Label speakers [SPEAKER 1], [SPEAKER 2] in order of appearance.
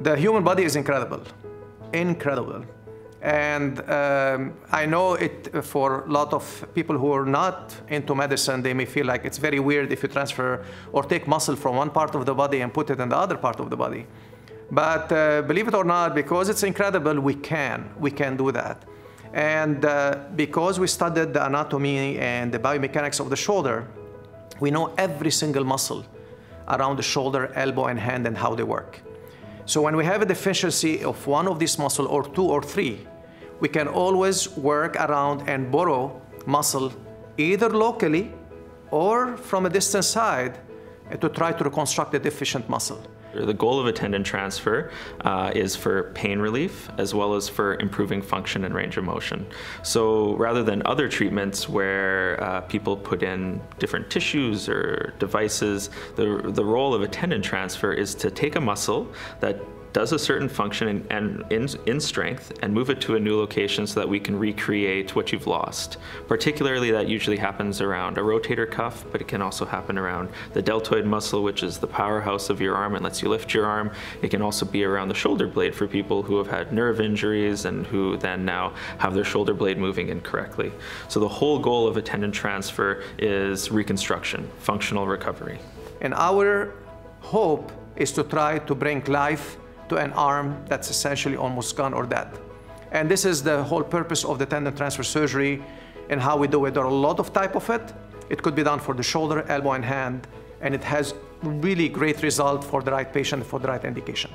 [SPEAKER 1] The human body is incredible, incredible. And um, I know it for a lot of people who are not into medicine, they may feel like it's very weird if you transfer or take muscle from one part of the body and put it in the other part of the body. But uh, believe it or not, because it's incredible, we can. We can do that. And uh, because we studied the anatomy and the biomechanics of the shoulder, we know every single muscle around the shoulder, elbow, and hand and how they work. So when we have a deficiency of one of these muscle or two or three, we can always work around and borrow muscle either locally or from a distant side to try to reconstruct the deficient muscle.
[SPEAKER 2] The goal of a tendon transfer uh, is for pain relief as well as for improving function and range of motion. So rather than other treatments where uh, people put in different tissues or devices, the, the role of a tendon transfer is to take a muscle that does a certain function and, and in, in, strength and move it to a new location so that we can recreate what you've lost. Particularly that usually happens around a rotator cuff, but it can also happen around the deltoid muscle, which is the powerhouse of your arm and lets you lift your arm. It can also be around the shoulder blade for people who have had nerve injuries and who then now have their shoulder blade moving incorrectly. So the whole goal of a tendon transfer is reconstruction, functional recovery.
[SPEAKER 1] And our hope is to try to bring life to an arm that's essentially almost gone or dead. And this is the whole purpose of the tendon transfer surgery and how we do it. There are a lot of type of it. It could be done for the shoulder, elbow, and hand, and it has really great result for the right patient, for the right indication.